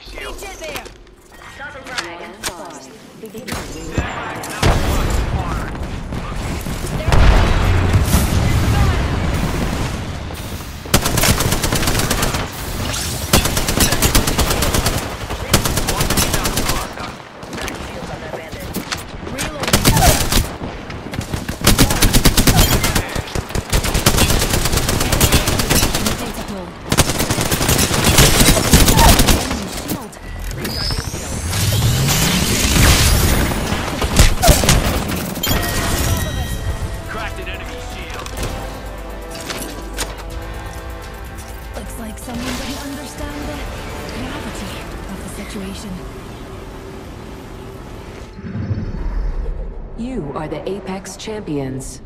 shield. Get there! Stop and frag. Looks like someone didn't understand the gravity of the situation. You are the Apex Champions.